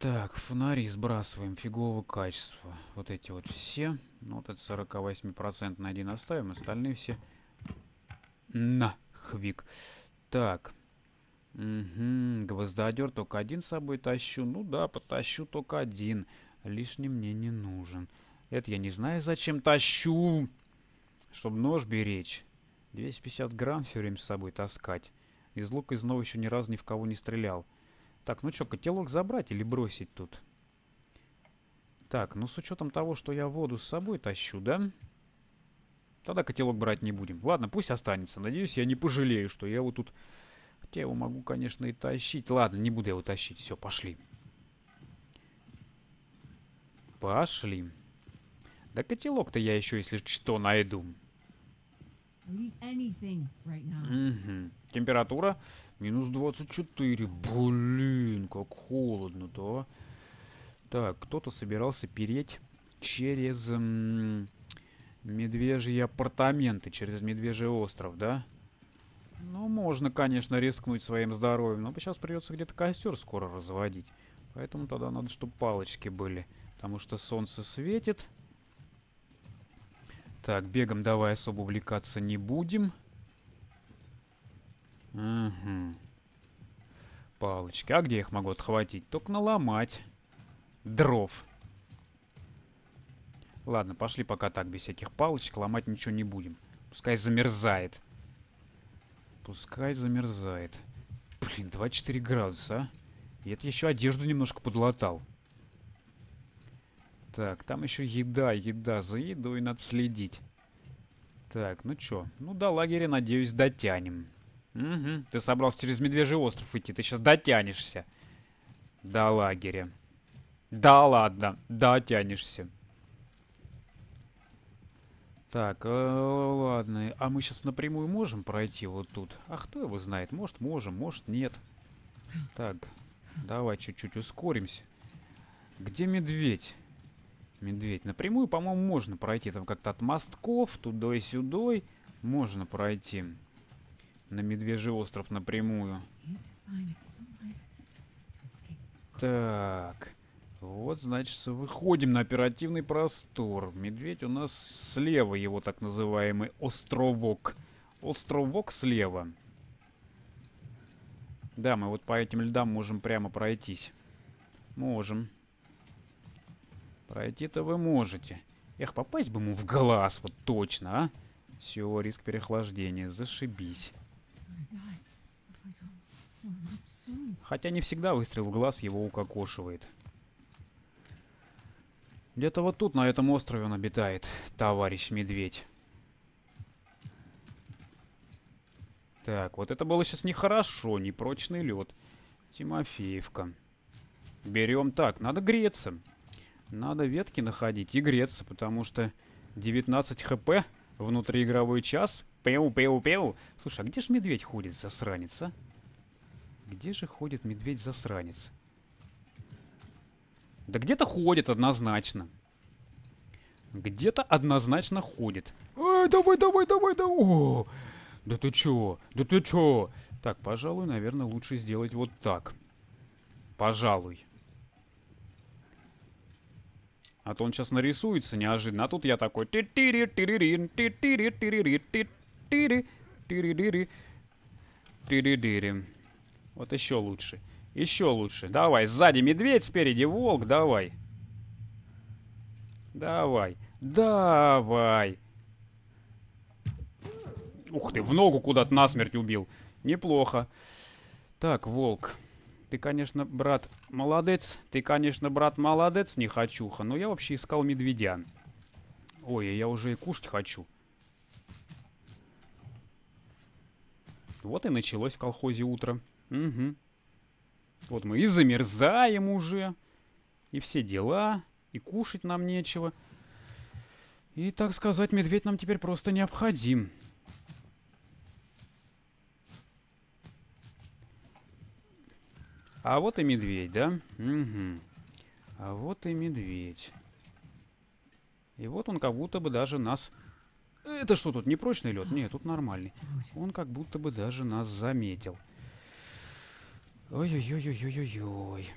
Так, фонари сбрасываем. Фигового качества. Вот эти вот все. Ну, вот это 48% на один оставим. Остальные все... На, хвик. Так. Угу, гвоздодер только один с собой тащу. Ну да, потащу только один. Лишний мне не нужен. Это я не знаю, зачем тащу. Чтобы нож беречь. 250 грамм все время с собой таскать. Из лука из нового еще ни разу ни в кого не стрелял. Так, ну что, котелок забрать или бросить тут? Так, ну с учетом того, что я воду с собой тащу, да? Тогда котелок брать не будем. Ладно, пусть останется. Надеюсь, я не пожалею, что я его тут... Хотя его могу, конечно, и тащить. Ладно, не буду его тащить. Все, пошли. Пошли. Да котелок-то я еще, если что, найду. Угу. Температура минус 24. Блин, как холодно, да? Так, кто-то собирался переть через медвежьи апартаменты, через медвежий остров, да? Ну, можно, конечно, рискнуть своим здоровьем, но сейчас придется где-то костер скоро разводить. Поэтому тогда надо, чтобы палочки были. Потому что солнце светит. Так, бегом давай особо увлекаться не будем. Угу. Палочки. А где я их могу отхватить? Только наломать. Дров. Ладно, пошли пока так, без всяких палочек. Ломать ничего не будем. Пускай замерзает. Пускай замерзает. Блин, 24 градуса, а? И это еще одежду немножко подлатал. Так, там еще еда, еда. За едой надо следить. Так, ну чё? Ну, до лагеря, надеюсь, дотянем. Угу. Ты собрался через Медвежий остров идти. Ты сейчас дотянешься. До лагеря. Да ладно, дотянешься. Так, э, ладно. А мы сейчас напрямую можем пройти вот тут? А кто его знает? Может, можем, может, нет. Так, давай чуть-чуть ускоримся. Где медведь? Медведь. Напрямую, по-моему, можно пройти. Там как-то от мостков, туда и сюда можно пройти. На Медвежий остров напрямую. Так. Вот, значит, выходим на оперативный простор. Медведь у нас слева, его так называемый островок. Островок слева. Да, мы вот по этим льдам можем прямо пройтись. Можем. Пройти-то вы можете. Эх, попасть бы ему в глаз, вот точно, а? Все, риск переохлаждения, зашибись. Хотя не всегда выстрел в глаз его укокошивает. Где-то вот тут, на этом острове он обитает, товарищ медведь. Так, вот это было сейчас нехорошо, непрочный лед. Тимофеевка. Берем так, надо греться. Надо ветки находить и греться, потому что 19 хп внутриигровой час. Пеу-пеу-пеу. Слушай, а где же медведь ходит, засранец, а? Где же ходит медведь-засранец? Да где-то ходит однозначно. Где-то однозначно ходит. Эй, давай, давай, давай, давай. О, да ты чё? Да ты чё? Так, пожалуй, наверное, лучше сделать вот так. Пожалуй. А то он сейчас нарисуется неожиданно. А тут я такой... Вот еще лучше. Еще лучше. Давай, сзади медведь, спереди волк, давай. Давай. Давай. Ух ты, в ногу куда-то насмерть убил. Неплохо. Так, волк. Ты, конечно, брат, молодец. Ты, конечно, брат, молодец, не хочуха. Но я вообще искал медведя. Ой, я уже и кушать хочу. Вот и началось в колхозе утро. Угу. Вот мы и замерзаем уже. И все дела. И кушать нам нечего. И, так сказать, медведь нам теперь просто необходим. А вот и медведь, да? Угу. А вот и медведь. И вот он как будто бы даже нас... Это что тут, непрочный лед? Нет, тут нормальный. Он как будто бы даже нас заметил. Ой-ой-ой-ой-ой-ой.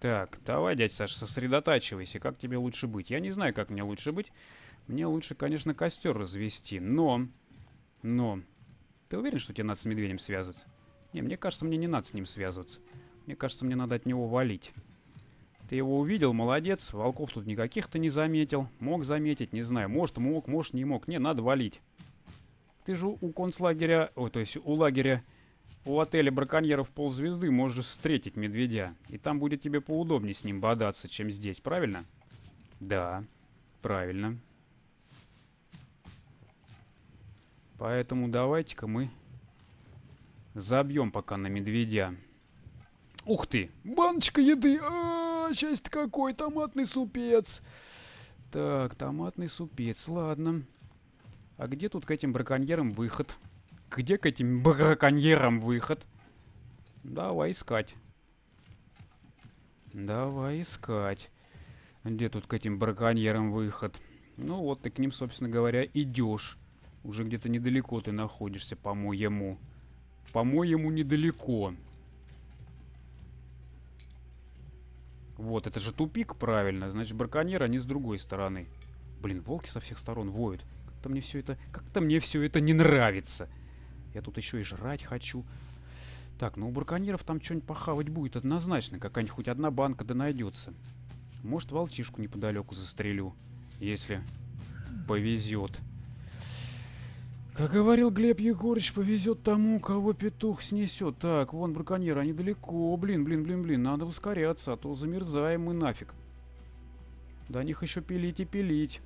Так, давай, дядь Саш, сосредотачивайся. Как тебе лучше быть? Я не знаю, как мне лучше быть. Мне лучше, конечно, костер развести. Но... Но... Ты уверен, что тебе надо с медведем связываться? Не, мне кажется, мне не надо с ним связываться. Мне кажется, мне надо от него валить. Ты его увидел, молодец. Волков тут никаких то не заметил. Мог заметить, не знаю. Может, мог, может, не мог. Не, надо валить. Ты же у концлагеря, о, то есть у лагеря, у отеля браконьеров ползвезды можешь встретить медведя. И там будет тебе поудобнее с ним бодаться, чем здесь, правильно? Да, правильно. Поэтому давайте-ка мы забьем пока на медведя. Ух ты! Баночка еды! А, -а, какой? Томатный супец! Так, томатный супец, ладно. А где тут к этим браконьерам выход? Где к этим браконьерам выход? Давай искать. Давай искать. Где тут к этим браконьерам выход? Ну вот ты к ним, собственно говоря, идешь. Уже где-то недалеко ты находишься, по-моему. По-моему, недалеко. Вот, это же тупик, правильно. Значит, браконьеры, они с другой стороны. Блин, волки со всех сторон воют. Как-то мне все это... Как-то мне все это не нравится. Я тут еще и жрать хочу. Так, ну у браконьеров там что-нибудь похавать будет однозначно. Какая-нибудь хоть одна банка да найдется. Может, волчишку неподалеку застрелю. Если повезет. Как говорил Глеб Егорыч, повезет тому, кого петух снесет. Так, вон браконьеры, они далеко. Блин, блин, блин, блин, надо ускоряться, а то замерзаем мы нафиг. До них еще пилить и пилить.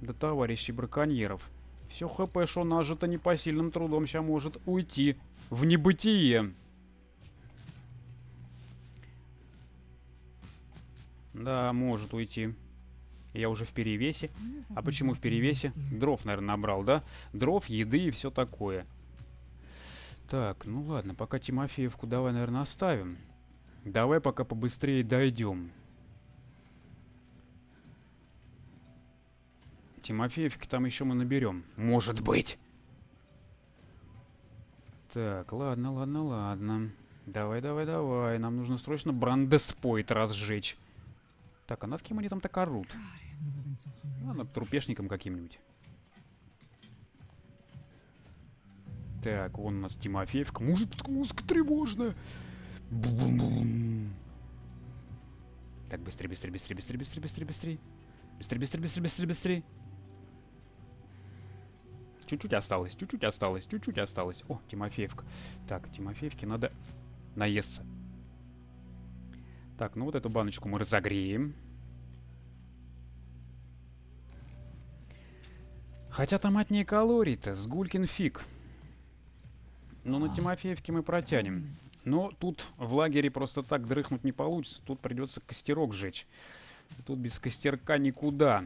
До товарищей браконьеров. Все хп, что нажито непосильным трудом, сейчас может уйти в небытие. Да, может уйти. Я уже в перевесе. А почему в перевесе? Дров, наверное, набрал, да? Дров, еды и все такое. Так, ну ладно, пока Тимофеевку давай, наверное, оставим. Давай пока побыстрее дойдем. Тимофеевки там еще мы наберем. Может быть. Так, ладно, ладно, ладно. Давай, давай, давай. Нам нужно срочно брандеспойт разжечь. Так, а над кем они там так орут? Над трупешником каким-нибудь. Так, вон у нас Тимофеевка. Может, тут музыка тревожная. Бу-бум-бум. Так, быстрее, быстрее, быстрее, быстрее, быстрее, быстрее, быстрее. Быстрее, быстрее, быстрее, быстрее, быстрее. Чуть-чуть осталось, чуть-чуть осталось, чуть-чуть осталось. О, Тимофеевка. Так, Тимофеевке надо наесться. Так, ну вот эту баночку мы разогреем. Хотя там от ней калорий-то, сгулькин фиг. Ну, на Тимофеевке мы протянем. Но тут в лагере просто так дрыхнуть не получится. Тут придется костерок сжечь. Тут без костерка никуда.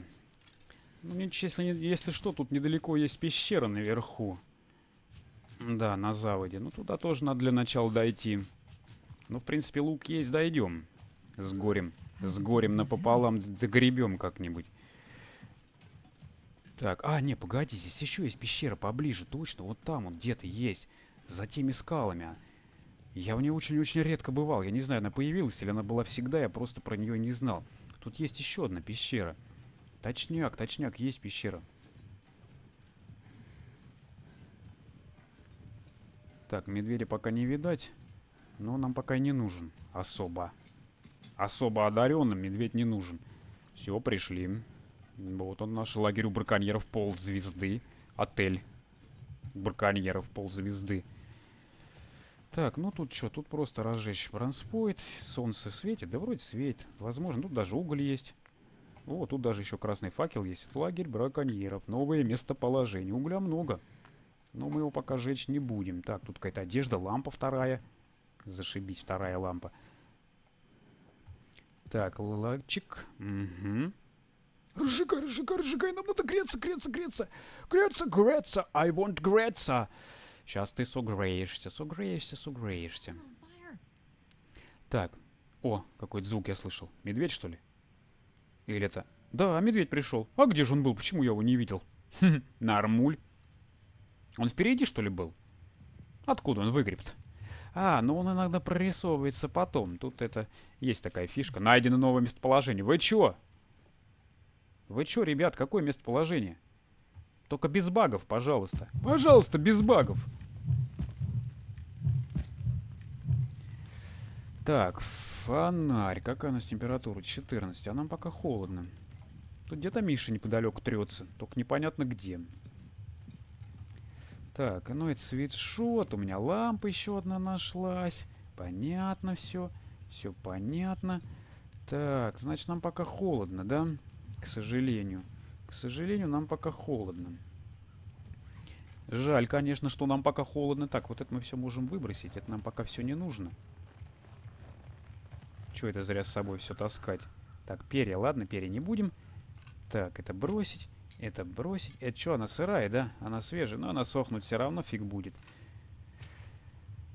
Ну, если, если что, тут недалеко есть пещера наверху. Да, на заводе. Ну, туда тоже надо для начала дойти. Ну, в принципе, лук есть, дойдем. С горем. С горем напополам догребем как-нибудь. Так, а, не, погоди, здесь еще есть пещера поближе, точно, вот там вот где-то есть, за теми скалами. Я в ней очень-очень редко бывал, я не знаю, она появилась или она была всегда, я просто про нее не знал. Тут есть еще одна пещера. Точняк, точняк, есть пещера. Так, медведя пока не видать, но нам пока не нужен особо. Особо одаренным медведь не нужен. Все, пришли. Вот он наш лагерь у браконьеров пол звезды. Отель браконьеров пол звезды. Так, ну тут что, тут просто разжечь бронспойт. Солнце светит? Да вроде светит. Возможно, тут даже уголь есть. О, тут даже еще красный факел есть. Лагерь браконьеров. Новое местоположение. Угля много. Но мы его пока жечь не будем. Так, тут какая-то одежда, лампа вторая. Зашибись, вторая лампа. Так, лачик. Угу. Разжигай, разжигай, разжигай, нам надо греться, греться, греться. Греться, греться, I want греться. Сейчас ты согреешься, согреешься, согреешься. Так, о, какой-то звук я слышал. Медведь, что ли? Или это... Да, медведь пришел. А где же он был? Почему я его не видел? Нормуль. Он впереди, что ли, был? Откуда он выгреб-то? А, ну он иногда прорисовывается потом. Тут это... Есть такая фишка. Найдено новое местоположение. Вы чё? Вы чё, ребят, какое местоположение? Только без багов, пожалуйста. Пожалуйста, без багов. Так, фонарь. Какая у нас температура? 14. А нам пока холодно. Тут где-то Миша неподалеку трется. Только непонятно где. Так, ну это свитшот. У меня лампа еще одна нашлась. Понятно все. Все понятно. Так, значит нам пока холодно, да? К сожалению. К сожалению, нам пока холодно. Жаль, конечно, что нам пока холодно. Так, вот это мы все можем выбросить. Это нам пока все не нужно. Чего это зря с собой все таскать? Так, перья, ладно, перья не будем. Так, это бросить, это бросить. Это что, она сырая, да? Она свежая, но она сохнуть все равно фиг будет.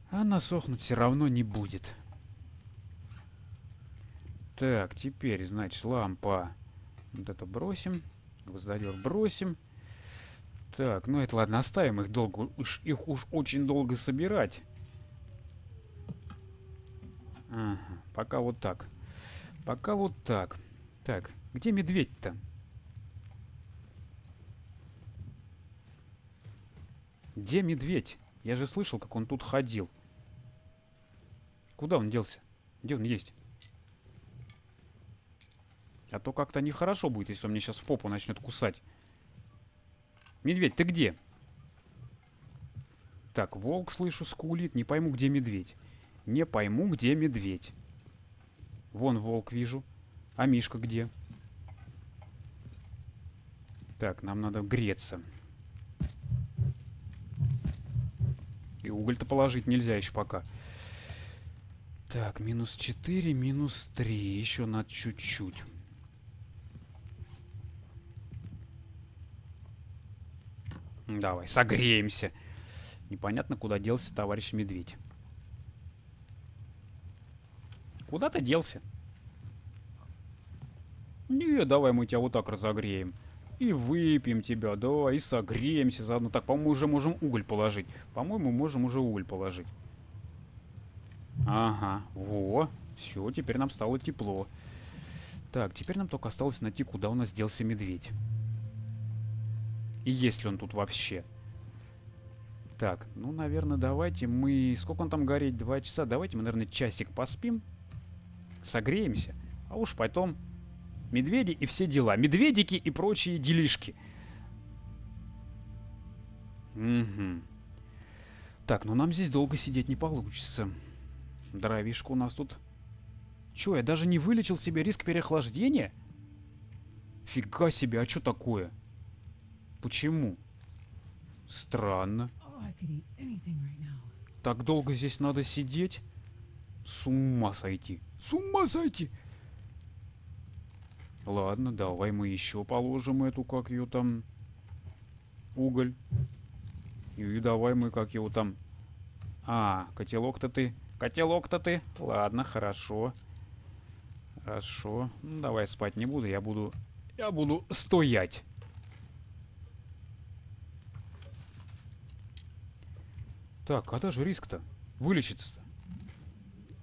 Она сохнуть все равно не будет. Так, теперь, значит, лампа. Вот это бросим. Гвоздодер бросим. Так, ну это ладно, оставим их долго. Уж, их уж очень долго собирать. Ага, пока вот так. Пока вот так. Так, где медведь-то? Где медведь? Я же слышал, как он тут ходил. Куда он делся? Где он есть? А то как-то нехорошо будет, если он мне сейчас в попу начнет кусать. Медведь, ты где? Так, волк, слышу, скулит. Не пойму, где медведь. Не пойму, где медведь. Вон волк вижу. А Мишка где? Так, нам надо греться. И уголь-то положить нельзя еще пока. Так, минус 4, минус 3. Еще надо чуть-чуть. Давай, согреемся. Непонятно, куда делся товарищ медведь. Куда ты делся? Не, давай мы тебя вот так разогреем. И выпьем тебя, да, и согреемся заодно. Так, по-моему, уже можем уголь положить. По-моему, можем уже уголь положить. Ага, во. Все, теперь нам стало тепло. Так, теперь нам только осталось найти, куда у нас делся медведь. И есть ли он тут вообще. Так, ну, наверное, давайте мы... Сколько он там гореть? Два часа. Давайте мы, наверное, часик поспим. Согреемся. А уж потом медведи и все дела. Медведики и прочие делишки. Угу. Так, ну нам здесь долго сидеть не получится. Дровишка у нас тут... Чё, я даже не вылечил себе риск переохлаждения? Фига себе, а чё такое? Почему? Странно. Так долго здесь надо сидеть? С ума сойти. С ума сойти! Ладно, давай мы еще положим эту, как ее там, уголь. И давай мы, как его там... А, котелок-то ты... Котелок-то ты... Ладно, хорошо. Хорошо. Ну, давай спать не буду, я буду... Я буду стоять. Так, когда же риск-то? Вылечится-то.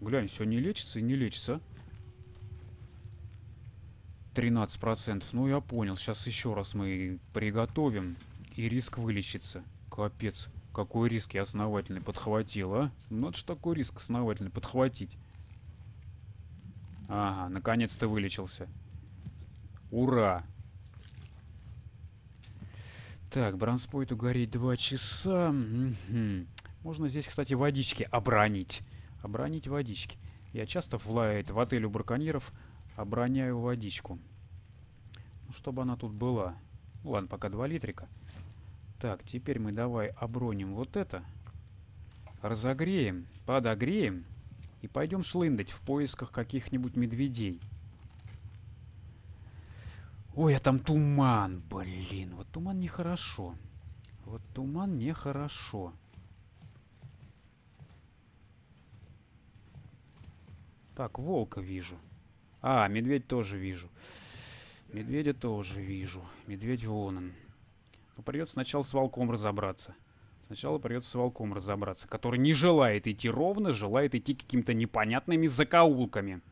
Глянь, все не лечится и не лечится. 13%. Ну, я понял. Сейчас еще раз мы приготовим. И риск вылечится. Капец. Какой риск я основательный подхватил, а? Ну, это ж такой риск основательный подхватить. Ага, наконец-то вылечился. Ура! Так, бронспойту гореть 2 часа. Угу. Можно здесь, кстати, водички обронить. Обронить водички. Я часто в, в отеле у браконьеров обороняю водичку. Ну, чтобы она тут была. Ну, ладно, пока 2 литрика. Так, теперь мы давай оброним вот это. Разогреем, подогреем. И пойдем шлындать в поисках каких-нибудь медведей. Ой, а там туман, блин. Вот туман нехорошо. Вот туман нехорошо. Так, волка вижу. А, медведь тоже вижу. Медведя тоже вижу. Медведь вон он. Но придется сначала с волком разобраться. Сначала придется с волком разобраться, который не желает идти ровно, желает идти какими-то непонятными закоулками.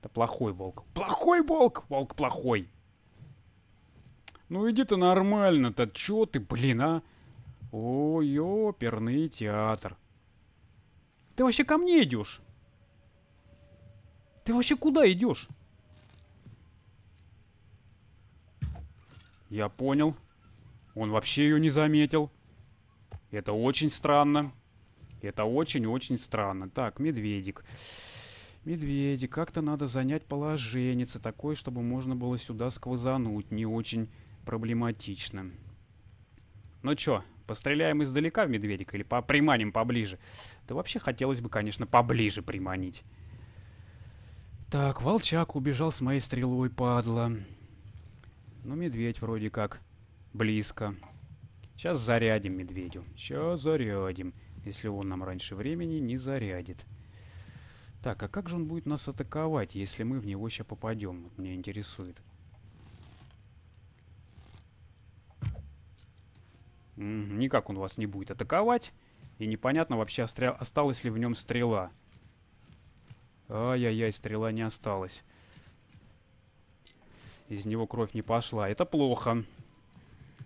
Это плохой волк. Плохой волк! Волк плохой. Ну иди ты нормально-то. Чё ты, блин, а? Ой, оперный театр. Ты вообще ко мне идешь? Ты вообще куда идешь? Я понял. Он вообще ее не заметил. Это очень странно. Это очень-очень странно. Так, медведик. Медведик, как-то надо занять положение такое, чтобы можно было сюда сквозануть. Не очень проблематично. Ну чё, постреляем издалека в медведика или приманим поближе? Да вообще хотелось бы, конечно, поближе приманить. Так, волчак убежал с моей стрелой, падла. Ну, медведь вроде как близко. Сейчас зарядим медведю. Сейчас зарядим, если он нам раньше времени не зарядит. Так, а как же он будет нас атаковать, если мы в него сейчас попадем? Вот меня интересует. Никак он вас не будет атаковать. И непонятно вообще, осталась ли в нем стрела. Ай-яй-яй, стрела не осталась. Из него кровь не пошла. Это плохо.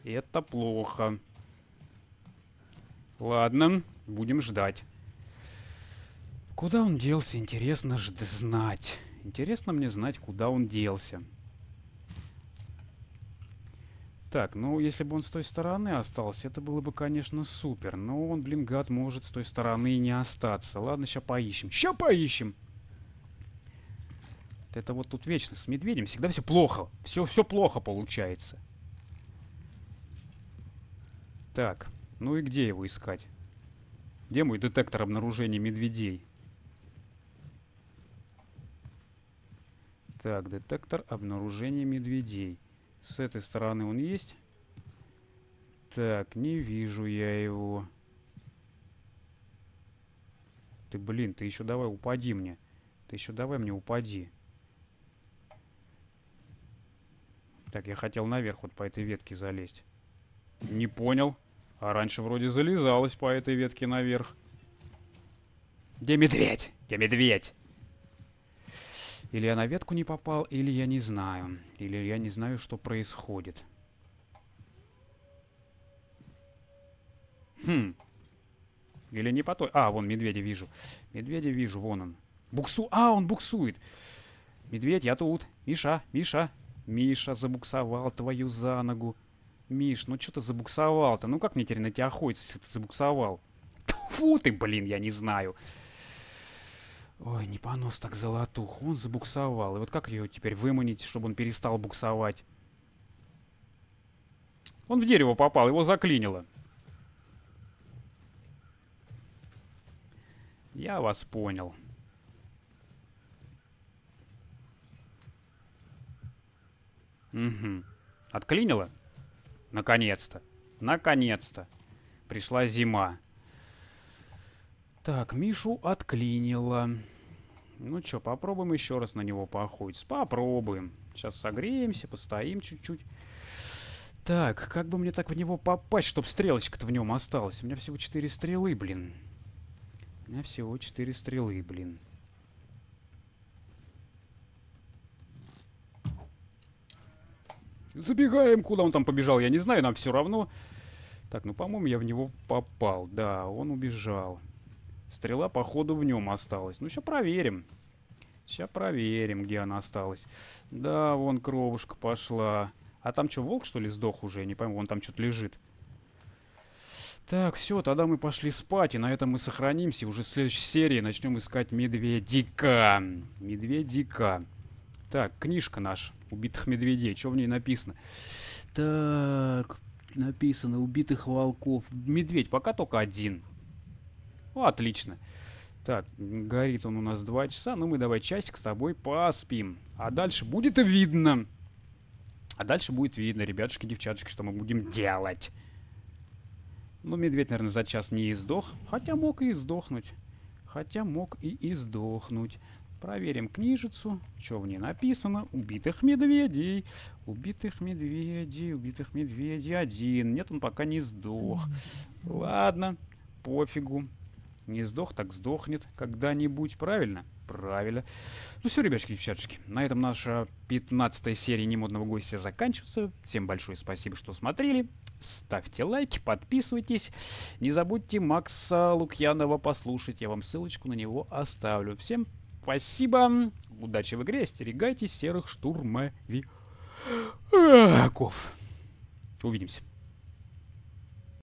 Это плохо. Ладно, будем ждать. Куда он делся, интересно ж знать. Интересно мне знать, куда он делся. Так, ну, если бы он с той стороны остался, это было бы, конечно, супер. Но он, блин, гад, может с той стороны и не остаться. Ладно, сейчас поищем. Сейчас поищем! Это вот тут вечно с медведем всегда все плохо. Все, все плохо получается. Так, ну и где его искать? Где мой детектор обнаружения медведей? Так, детектор обнаружения медведей. С этой стороны он есть? Так, не вижу я его. ты, блин, ты еще давай упади мне. Ты еще давай мне упади. Так, я хотел наверх вот по этой ветке залезть. Не понял. А раньше вроде залезалась по этой ветке наверх. Где медведь? Где медведь? Или я на ветку не попал, или я не знаю. Или я не знаю, что происходит. Хм. Или не по той... А, вон медведя вижу. Медведя вижу, вон он. Буксу... А, он буксует. Медведь, я тут. Миша, Миша. Миша забуксовал твою за ногу. Миш, ну что ты забуксовал-то? Ну как мне теперь на тебя охотиться, если ты забуксовал? Фу ты, блин, я не знаю. Ой, не понос так золотух. Он забуксовал. И вот как ее теперь выманить, чтобы он перестал буксовать? Он в дерево попал, его заклинило. Я вас понял. Угу. Отклинило? Наконец-то. Наконец-то. Пришла зима. Так, Мишу отклинило. Ну что, попробуем еще раз на него поохотиться. Попробуем. Сейчас согреемся, постоим чуть-чуть. Так, как бы мне так в него попасть, чтобы стрелочка-то в нем осталась? У меня всего 4 стрелы, блин. У меня всего 4 стрелы, блин. Забегаем, куда он там побежал, я не знаю, нам все равно. Так, ну, по-моему, я в него попал. Да, он убежал. Стрела, походу, в нем осталась. Ну, сейчас проверим. Сейчас проверим, где она осталась. Да, вон кровушка пошла. А там что, волк, что ли, сдох уже? Я не пойму, вон там что-то лежит. Так, все, тогда мы пошли спать, и на этом мы сохранимся. Уже в следующей серии начнем искать медведика. Медведика. Так, книжка наша убитых медведей. Что в ней написано? Так, написано убитых волков. Медведь пока только один. Ну, отлично. Так, горит он у нас два часа. Ну, мы давай часик с тобой поспим. А дальше будет видно. А дальше будет видно, ребятушки, девчатушки, что мы будем делать. Ну, медведь, наверное, за час не издох. Хотя мог и издохнуть. Хотя мог и издохнуть. Проверим книжицу. Что в ней написано? Убитых медведей. Убитых медведей. Убитых медведей. Один. Нет, он пока не сдох. Ладно. Пофигу. Не сдох, так сдохнет когда-нибудь, правильно? Правильно. Ну все, ребятки, девчаточки, на этом наша 15 серия немодного гостя заканчивается. Всем большое спасибо, что смотрели. Ставьте лайки, подписывайтесь. Не забудьте Макса Лукьянова послушать. Я вам ссылочку на него оставлю. Всем спасибо. Удачи в игре. Остерегайтесь серых штурмовиков. Увидимся.